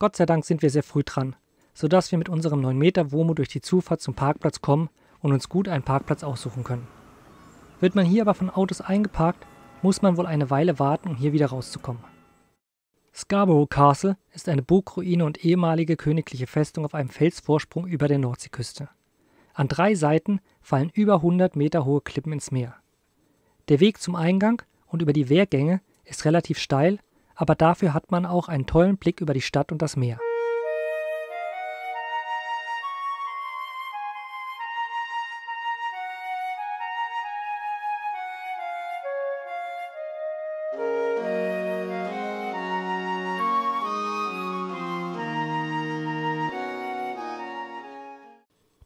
Gott sei Dank sind wir sehr früh dran, sodass wir mit unserem 9 Meter Womo durch die Zufahrt zum Parkplatz kommen und uns gut einen Parkplatz aussuchen können. Wird man hier aber von Autos eingeparkt, muss man wohl eine Weile warten, um hier wieder rauszukommen. Scarborough Castle ist eine Burgruine und ehemalige königliche Festung auf einem Felsvorsprung über der Nordseeküste. An drei Seiten fallen über 100 Meter hohe Klippen ins Meer. Der Weg zum Eingang und über die Wehrgänge ist relativ steil, aber dafür hat man auch einen tollen Blick über die Stadt und das Meer.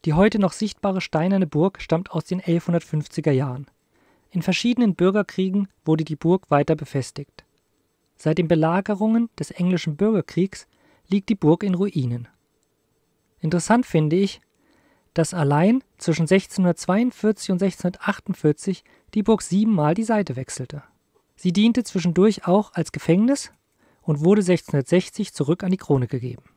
Die heute noch sichtbare steinerne Burg stammt aus den 1150er Jahren. In verschiedenen Bürgerkriegen wurde die Burg weiter befestigt. Seit den Belagerungen des englischen Bürgerkriegs liegt die Burg in Ruinen. Interessant finde ich, dass allein zwischen 1642 und 1648 die Burg siebenmal die Seite wechselte. Sie diente zwischendurch auch als Gefängnis und wurde 1660 zurück an die Krone gegeben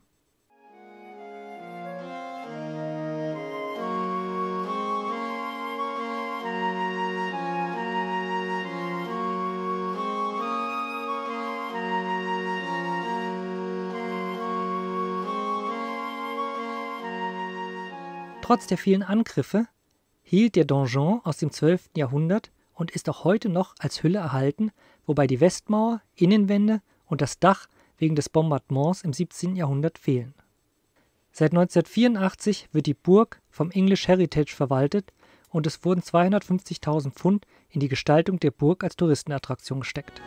Trotz der vielen Angriffe hielt der Donjon aus dem 12. Jahrhundert und ist auch heute noch als Hülle erhalten, wobei die Westmauer, Innenwände und das Dach wegen des Bombardements im 17. Jahrhundert fehlen. Seit 1984 wird die Burg vom English Heritage verwaltet und es wurden 250.000 Pfund in die Gestaltung der Burg als Touristenattraktion gesteckt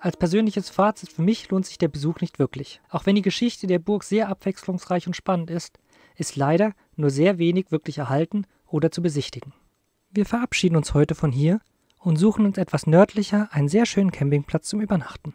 Als persönliches Fazit für mich lohnt sich der Besuch nicht wirklich. Auch wenn die Geschichte der Burg sehr abwechslungsreich und spannend ist, ist leider nur sehr wenig wirklich erhalten oder zu besichtigen. Wir verabschieden uns heute von hier und suchen uns etwas nördlicher einen sehr schönen Campingplatz zum Übernachten.